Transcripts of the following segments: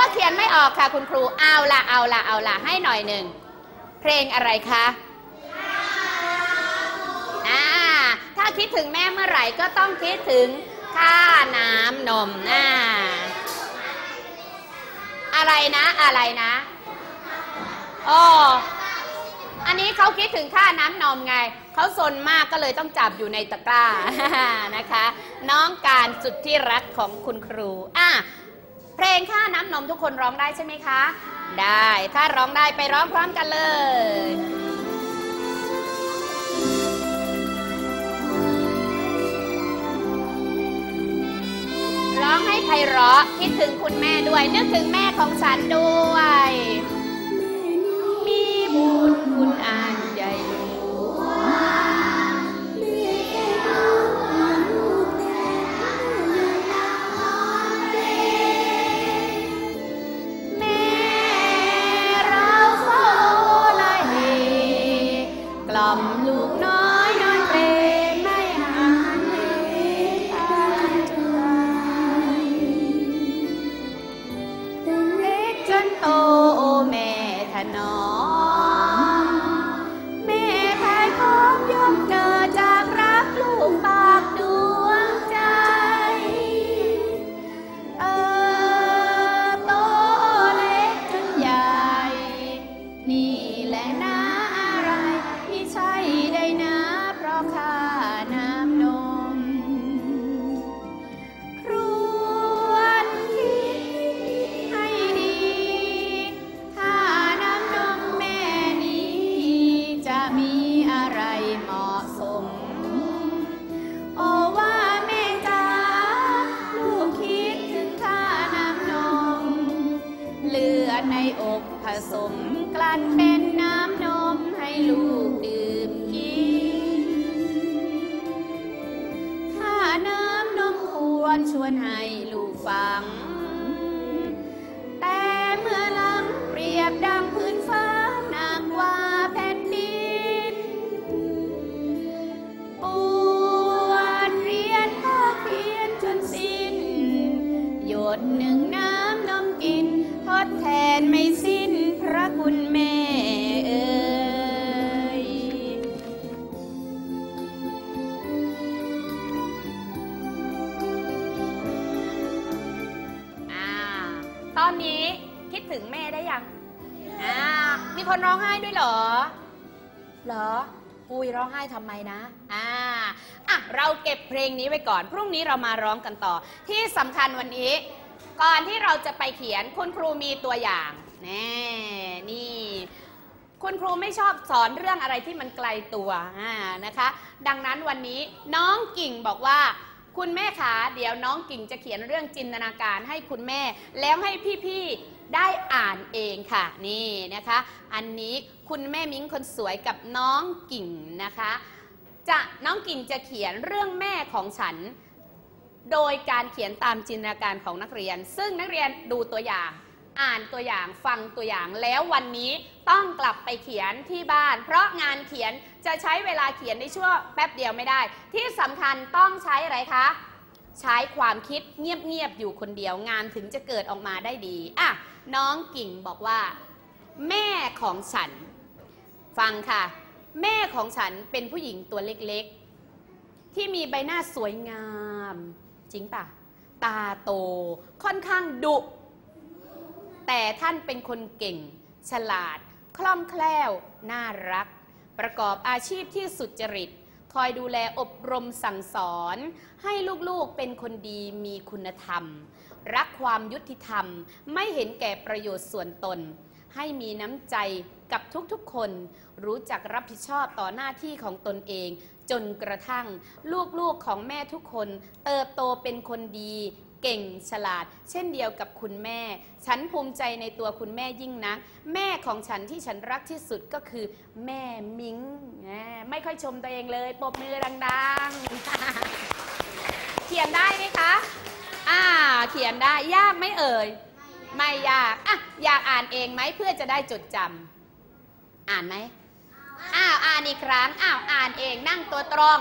ก็เขียนไม่ออกค่ะคุณครูเอาละเอาละเอาละให้หน่อยหนึ่งเพลงอะไรคะอ่าถ้าคิดถึงแม่เมื่อไหร่ก็ต้องคิดถึงค่าน้ำนมอ่าอะไรนะอะไรนะอ๋ออันนี้เขาคิดถึงค่าน้ำนมไง เขาซนมากก็เลยต้องจับอยู่ในตะกร้านะคะ น้องการสุดที่รักของคุณครูอะ เพลงค่าน้ำนมทุกคนร้องได้ใช่ไหมคะ ได้ ถ้าร้องได้ไปร้องพร้อมกันเลยร้องให้ไพเราะคิดถึงคุณแม่ด้วย นึกถึงแม่ของฉันด้วย ม่ถ กลั่ ปุยร้องไห้ทำไมนะ อ่าอะเราเก็บเพลงนี้ไว้ก่อน พรุ่งนี้เรามาร้องกันต่อ ที่สำคัญวันนี้ ก่อนที่เราจะไปเขียนคุณครูมีตัวอย่างแน่นี่ คุณครูไม่ชอบสอนเรื่องอะไรที่มันไกลตัวอ่านะคะ ดังนั้นวันนี้น้องกิ่งบอกว่าคุณแม่ขาเดี๋ยวน้องกิ่งจะเขียนเรื่องจินตนาการให้คุณแม่ แล้วให้พี่ๆ ได้อ่านเองค่ะ นี่นะคะ อันนี้คุณแม่มิ้งคนสวยกับน้องกิ่งนะคะ จะน้องกิ่งจะเขียนเรื่องแม่ของฉัน โดยการเขียนตามจินตนาการของนักเรียน ซึ่งนักเรียนดูตัวอย่างอ่านตัวอย่างฟังตัวอย่างแล้ววันนี้ต้องกลับไปเขียนที่บ้าน เพราะงานเขียนจะใช้เวลาเขียนในช่วงแป๊บเดียวไม่ได้ ที่สำคัญต้องใช้อะไรคะ ใช้ความคิดเงียบๆอยู่คนเดียวงานถึงจะเกิดออกมาได้ดีอะน้องกิ่งบอกว่า แม่ของฉัน ฟังค่ะ แม่ของฉันเป็นผู้หญิงตัวเล็กๆ ที่มีใบหน้าสวยงาม จริงปะตาโตค่อนข้างดุ แต่ท่านเป็นคนเก่ง ฉลาด คล่องแคล่ว น่ารัก ประกอบอาชีพที่สุจริต คอยดูแลอบรมสั่งสอน ให้ลูกๆเป็นคนดีมีคุณธรรม รักความยุติธรรม ไม่เห็นแก่ประโยชน์ส่วนตน ให้มีน้ำใจ กับทุกๆ คน รู้จักรับผิดชอบต่อหน้าที่ของตนเอง จนกระทั่ง ลูกๆของแม่ทุกคน เติบโตเป็นคนดี เก่งฉลาด เช่นเดียวกับคุณแม่ ฉันภูมิใจในตัวคุณแม่ยิ่งนักแม่ของฉันที่ฉันรักที่สุดก็คือ แม่มิงแหมไม่ค่อยชมตัวเองเลยปรบมือดังๆ เขียนได้ไหมคะอ่าเขียนได้ยากไหมเอ่ย ไม่ยากอะอยากอ่านเองไหมเพื่อจะได้จดจำ อ่านไหมอ้าวอ่านอีกครั้งอ้าวอ่านเองนั่งตัวตรง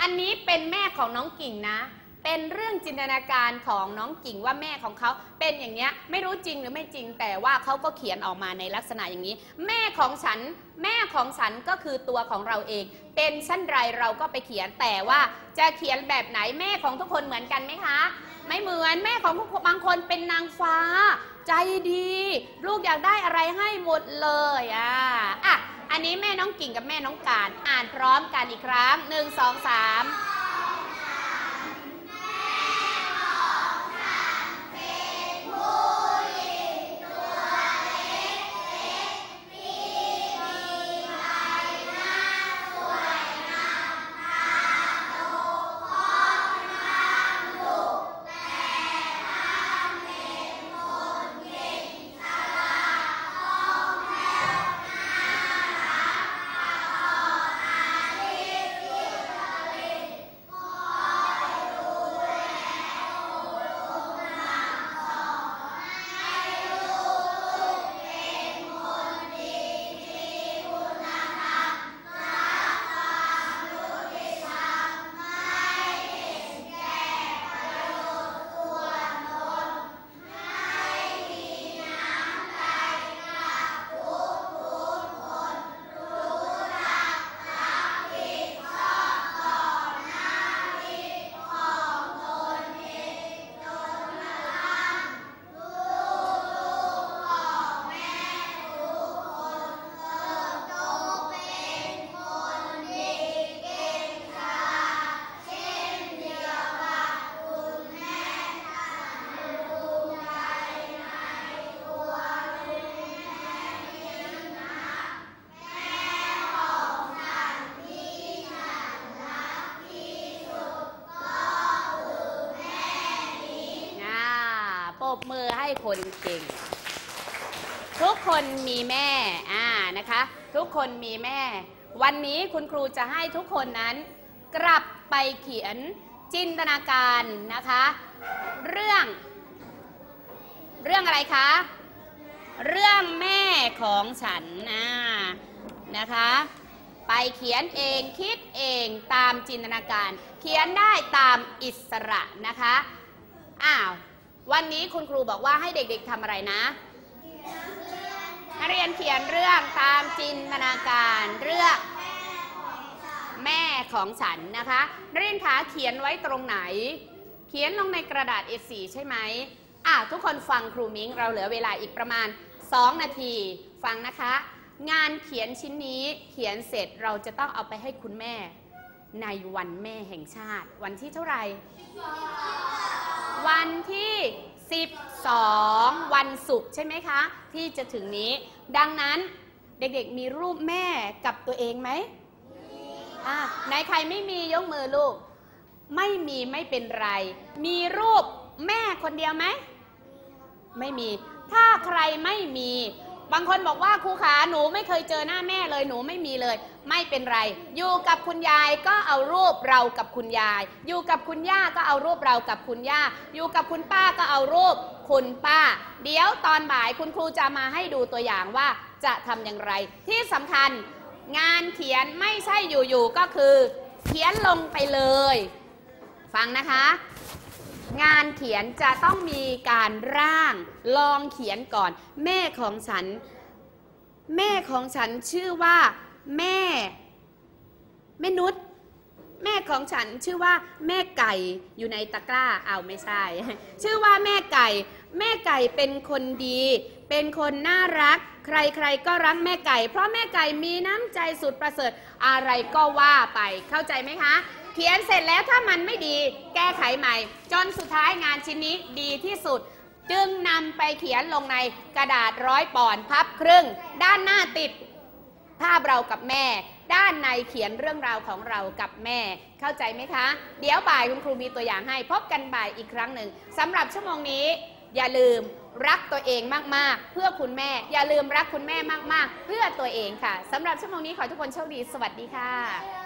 อันนี้เป็นแม่ของน้องกิ่งนะ เป็นเรื่องจินตนาการของน้องกิ่งว่าแม่ของเขาเป็นอย่างเนี้ยไม่รู้จริงหรือไม่จริง แต่ว่าเขาก็เขียนออกมาในลักษณะอย่างนี้ แม่ของฉัน แม่ของฉันก็คือตัวของเราเอง เป็นชั้นไรเราก็ไปเขียนแต่ว่าจะเขียนแบบไหนแม่ของทุกคนเหมือนกันไหมคะ ไม่เหมือนแม่ของบางคนเป็นนางฟ้า ใจดี ลูกอยากได้อะไรให้หมดเลยอะอะอันนี้แม่น้องกิ่งกับแม่น้องการ อ่านพร้อมกันอีกครั้งหนึ่งสองสาม บมือให้คนเก่ง ทุกคนมีแม่อ่านะคะ ทุกคนมีแม่ วันนี้คุณครูจะให้ทุกคนนั้น กลับไปเขียนจินตนาการนะคะ เรื่อง เรื่องอะไรคะ เรื่องแม่ของฉันนะนะคะ ไปเขียนเองคิดเองตามจินตนาการ เขียนได้ตามอิสระนะคะ อ้าว วันนี้คุณครูบอกว่าให้เด็กๆทำอะไรนะ นักเรียนเขียนเรื่องตามจินตนาการเรื่องแม่ของฉันนะคะนักเรียนคะเขียนไว้ตรงไหน เขียนลงในกระดาษ A4 ใช่ไหมอะทุกคนฟังครูมิ้งเราเหลือเวลาอีกประมาณ 2 นาที ฟังนะคะ งานเขียนชิ้นนี้เขียนเสร็จเราจะต้องเอาไปให้คุณแม่ ในวันแม่แห่งชาติ วันที่เท่าไหร่ วันที่ 12 วันศุกร์ใช่ไหมคะ ที่จะถึงนี้ ดังนั้นเด็กๆมีรูปแม่กับตัวเองไหมอะไหนใครไม่มียกมือลูก ไม่มีไม่เป็นไร มีรูปแม่คนเดียวไหม ไม่มี ถ้าใครไม่มี บางคนบอกว่าครูขาหนูไม่เคยเจอหน้าแม่เลยหนูไม่มีเลย ไม่เป็นไร อยู่กับคุณยายก็เอารูปเรากับคุณยาย อยู่กับคุณย่าก็เอารูปเรากับคุณย่า อยู่กับคุณป้าก็เอารูปคุณป้า เดี๋ยวตอนบ่ายคุณครูจะมาให้ดูตัวอย่างว่าจะทำอย่างไร ที่สำคัญงานเขียนไม่ใช่อยู่ๆก็คือ เขียนลงไปเลย ฟังนะคะ งานเขียนจะต้องมีการร่างลองเขียนก่อน แม่ของฉัน แม่ของฉันชื่อว่า แม่ แม่นุชแม่ของฉันชื่อว่าแม่ไก่อยู่ในตะกร้าเอาไม่ใช่ ชื่อว่าแม่ไก่ แม่ไก่เป็นคนดี เป็นคนน่ารัก ใครๆก็รักแม่ไก่ เพราะแม่ไก่มีน้ำใจสุดประเสริฐอะไรก็ว่าไปเข้าใจไหมคะ เขียนเสร็จแล้วถ้ามันไม่ดีแก้ไขใหม่ จนสุดท้ายงานชิ้นนี้ดีที่สุด จึงนำไปเขียนลงในกระดาษร้อยปอนด์พับครึ่ง ด้านหน้าติดภาพเรากับแม่ ด้านในเขียนเรื่องราวของเรากับแม่ เข้าใจไหมคะ เดี๋ยวบ่ายคุณครูมีตัวอย่างให้ พบกันบ่ายอีกครั้งหนึ่งสำหรับชั่วโมงนี้ อย่าลืมรักตัวเองมากๆ เพื่อคุณแม่ อย่าลืมรักคุณแม่มากๆ เพื่อตัวเองค่ะสำหรับชั่วโมงนี้ขอทุกคนโชคดี สวัสดีค่ะ